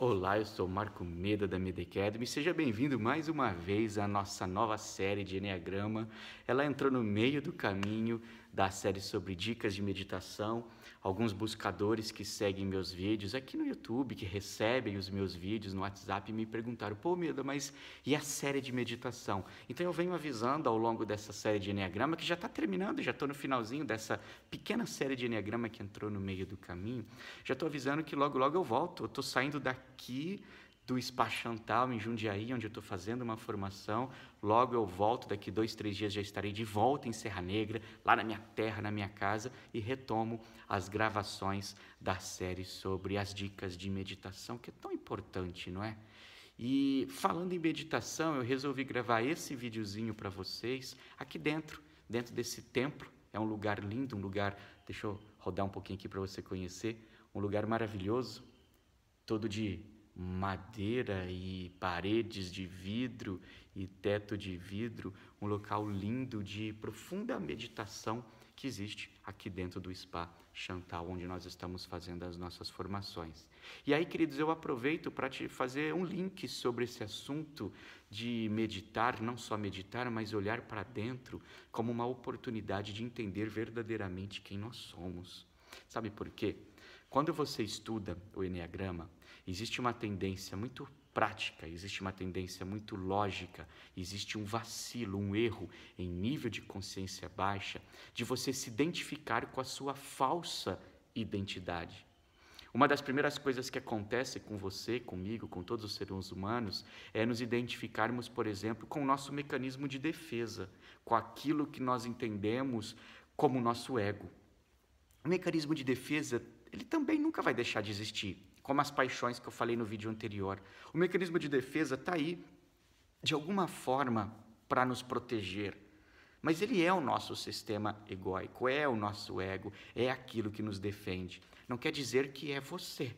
Olá, eu sou Marco Meda da Meda Academy. Seja bem-vindo mais uma vez à nossa nova série de Enneagrama. Ela entrou no meio do caminho da série sobre dicas de meditação. Alguns buscadores que seguem meus vídeos aqui no YouTube, que recebem os meus vídeos no WhatsApp, me perguntaram: pô, Meda, mas e a série de meditação? Então eu venho avisando ao longo dessa série de Enneagrama, que já está terminando, já estou no finalzinho dessa pequena série de Enneagrama que entrou no meio do caminho. Já estou avisando que logo, logo eu volto. Eu estou saindo daqui do Spa Chantal, em Jundiaí, onde eu estou fazendo uma formação. Logo eu volto, daqui dois, três dias já estarei de volta em Serra Negra, lá na minha terra, na minha casa, e retomo as gravações da série sobre as dicas de meditação, que é tão importante, não é? E falando em meditação, eu resolvi gravar esse videozinho para vocês aqui dentro, dentro desse templo. É um lugar lindo, um lugar, deixa eu rodar um pouquinho aqui para você conhecer, um lugar maravilhoso, todo de madeira e paredes de vidro e teto de vidro, um local lindo de profunda meditação que existe aqui dentro do Spa Chantal, onde nós estamos fazendo as nossas formações. E aí, queridos, eu aproveito para te fazer um link sobre esse assunto de meditar, não só meditar, mas olhar para dentro como uma oportunidade de entender verdadeiramente quem nós somos. Sabe por quê? Quando você estuda o Enneagrama, existe uma tendência muito prática, existe uma tendência muito lógica, existe um vacilo, um erro em nível de consciência baixa de você se identificar com a sua falsa identidade. Uma das primeiras coisas que acontece com você, comigo, com todos os seres humanos, é nos identificarmos, por exemplo, com o nosso mecanismo de defesa, com aquilo que nós entendemos como nosso ego. O mecanismo de defesa ele também nunca vai deixar de existir, como as paixões que eu falei no vídeo anterior. O mecanismo de defesa está aí, de alguma forma, para nos proteger. Mas ele é o nosso sistema egóico, é o nosso ego, é aquilo que nos defende. Não quer dizer que é você.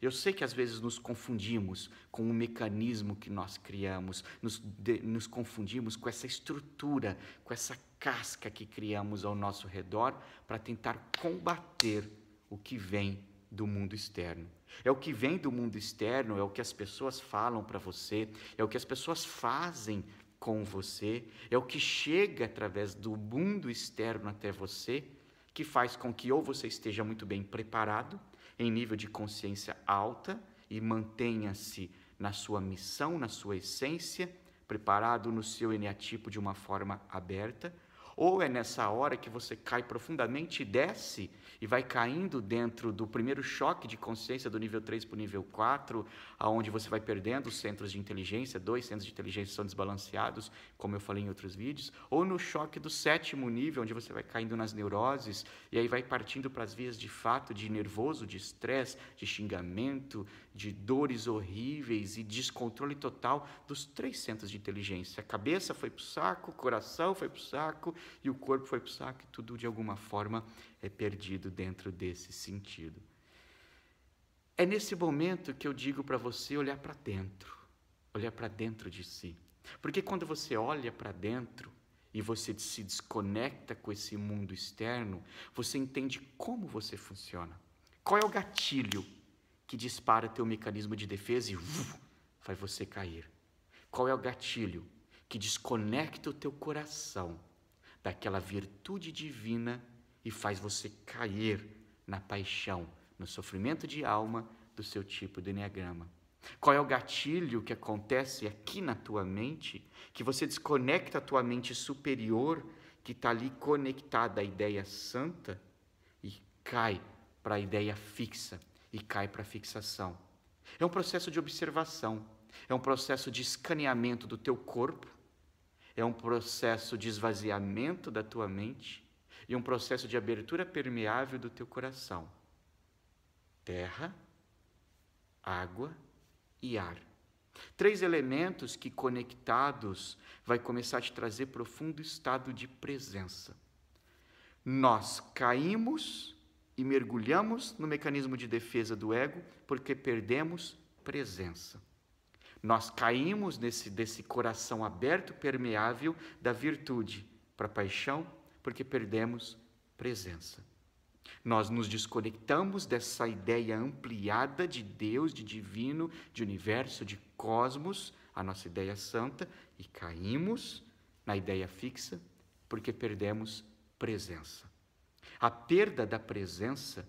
Eu sei que às vezes nos confundimos com o mecanismo que nós criamos, nos, de, nos confundimos com essa estrutura, com essa casca que criamos ao nosso redor para tentar combater o que vem do mundo externo. É o que vem do mundo externo, é o que as pessoas falam para você, é o que as pessoas fazem com você, é o que chega através do mundo externo até você, que faz com que ou você esteja muito bem preparado, em nível de consciência alta, e mantenha-se na sua missão, na sua essência, preparado no seu eneatipo de uma forma aberta, ou é nessa hora que você cai profundamente e desce e vai caindo dentro do primeiro choque de consciência do nível 3 para o nível 4, aonde você vai perdendo os centros de inteligência, dois centros de inteligência são desbalanceados, como eu falei em outros vídeos, ou no choque do sétimo nível, onde você vai caindo nas neuroses e aí vai partindo para as vias de fato de nervoso, de estresse, de xingamento, de dores horríveis e descontrole total dos três centros de inteligência. A cabeça foi para o saco, o coração foi para o saco e o corpo foi para o saco, tudo de alguma forma é perdido dentro desse sentido. É nesse momento que eu digo para você olhar para dentro, olhar para dentro de si. Porque quando você olha para dentro e você se desconecta com esse mundo externo, você entende como você funciona. Qual é o gatilho que dispara teu mecanismo de defesa e uf, faz você cair? Qual é o gatilho que desconecta o teu coração daquela virtude divina e faz você cair na paixão, no sofrimento de alma do seu tipo de enneagrama. Qual é o gatilho que acontece aqui na tua mente que você desconecta a tua mente superior que está ali conectada à ideia santa e cai para a ideia fixa e cai para a fixação? É um processo de observação, é um processo de escaneamento do teu corpo, é um processo de esvaziamento da tua mente e um processo de abertura permeável do teu coração. Terra, água e ar. Três elementos que conectados vai começar a te trazer profundo estado de presença. Nós caímos e mergulhamos no mecanismo de defesa do ego porque perdemos presença. Nós caímos nesse desse coração aberto, permeável da virtude para paixão porque perdemos presença. Nós nos desconectamos dessa ideia ampliada de Deus, de divino, de universo, de cosmos, a nossa ideia santa, e caímos na ideia fixa porque perdemos presença. A perda da presença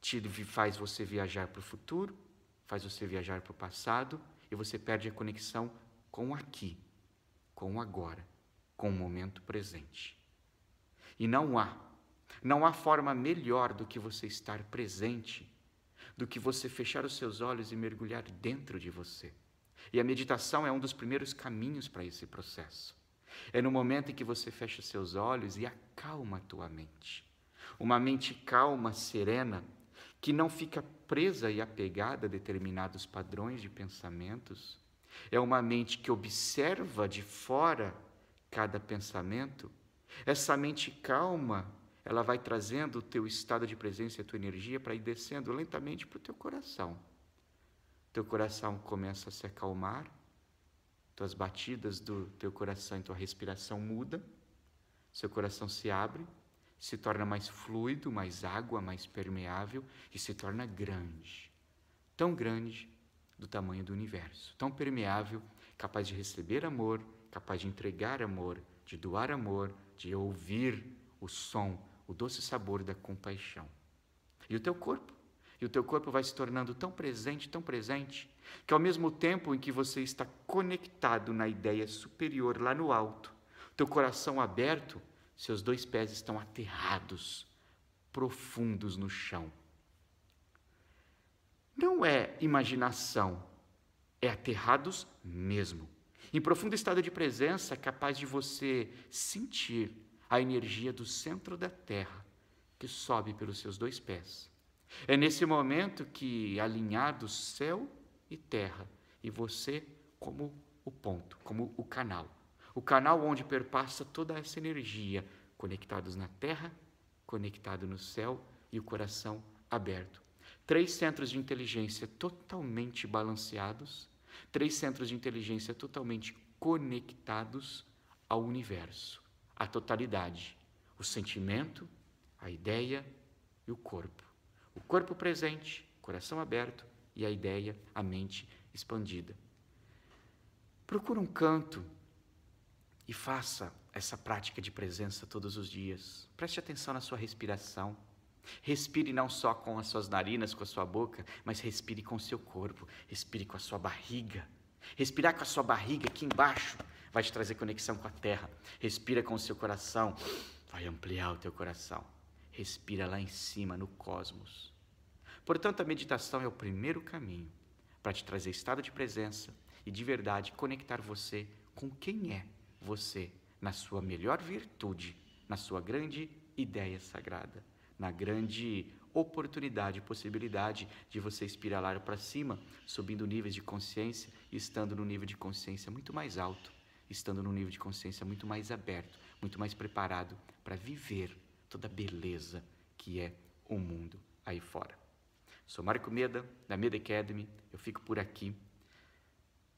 te faz você viajar para o futuro, faz você viajar para o passado e você perde a conexão com aqui, com o agora, com o momento presente. E não há, não há forma melhor do que você estar presente, do que você fechar os seus olhos e mergulhar dentro de você. E a meditação é um dos primeiros caminhos para esse processo. É no momento em que você fecha seus olhos e acalma a tua mente. Uma mente calma, serena, que não fica presa e apegada a determinados padrões de pensamentos. É uma mente que observa de fora cada pensamento. Essa mente calma, ela vai trazendo o teu estado de presença e a tua energia para ir descendo lentamente para o teu coração. Teu coração começa a se acalmar, tuas batidas do teu coração e tua respiração muda, seu coração se abre, se torna mais fluido, mais água, mais permeável e se torna grande. Tão grande do tamanho do universo, tão permeável, capaz de receber amor, capaz de entregar amor, de doar amor, de ouvir o som, o doce sabor da compaixão. E o teu corpo? E o teu corpo vai se tornando tão presente, tão presente, que ao mesmo tempo em que você está conectado na ideia superior lá no alto, teu coração aberto, seus dois pés estão aterrados, profundos no chão. Não é imaginação, é aterrados mesmo. Em profundo estado de presença, capaz de você sentir a energia do centro da terra que sobe pelos seus dois pés. É nesse momento que, alinhados céu e terra, e você como o ponto, como o canal. O canal onde perpassa toda essa energia, conectados na terra, conectado no céu e o coração aberto. Três centros de inteligência totalmente balanceados, três centros de inteligência totalmente conectados ao universo, à totalidade, o sentimento, a ideia e o corpo. O corpo presente, coração aberto, e a ideia, a mente expandida. Procura um canto e faça essa prática de presença todos os dias. Preste atenção na sua respiração. Respire não só com as suas narinas, com a sua boca, mas respire com o seu corpo, respire com a sua barriga. Respirar com a sua barriga aqui embaixo vai te trazer conexão com a terra. Respira com o seu coração, vai ampliar o teu coração. Respira lá em cima no cosmos. Portanto, a meditação é o primeiro caminho para te trazer estado de presença e de verdade conectar você com quem é você na sua melhor virtude, na sua grande ideia sagrada, na grande oportunidade possibilidade de você espiralar para cima, subindo níveis de consciência estando no nível de consciência muito mais alto, estando no nível de consciência muito mais aberto, muito mais preparado para viver toda a beleza que é o mundo aí fora. Sou Marco Meda, da Meda Academy. Eu fico por aqui.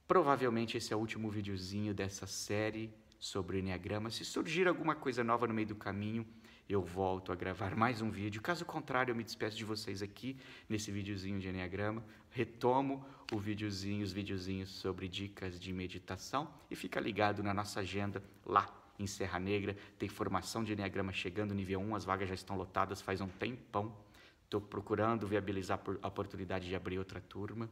Provavelmente esse é o último videozinho dessa série sobre o Enneagrama. Se surgir alguma coisa nova no meio do caminho, eu volto a gravar mais um vídeo. Caso contrário, eu me despeço de vocês aqui nesse videozinho de Enneagrama. Retomo o videozinho, os videozinhos sobre dicas de meditação e fica ligado na nossa agenda lá em Serra Negra. Tem formação de Enneagrama chegando, nível 1, as vagas já estão lotadas faz um tempão. Estou procurando viabilizar a oportunidade de abrir outra turma.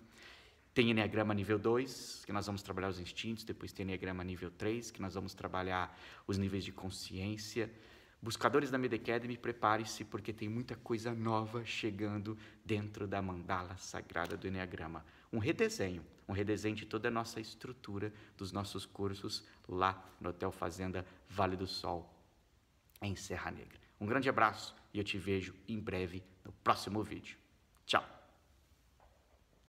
Tem Enneagrama nível 2, que nós vamos trabalhar os instintos, depois tem Enneagrama nível 3, que nós vamos trabalhar os níveis de consciência. Buscadores da Med Academy, prepare-se, porque tem muita coisa nova chegando dentro da mandala sagrada do Enneagrama. Um redesenho, um redesenho de toda a nossa estrutura dos nossos cursos lá no Hotel Fazenda Vale do Sol, em Serra Negra. Um grande abraço e eu te vejo em breve no próximo vídeo. Tchau!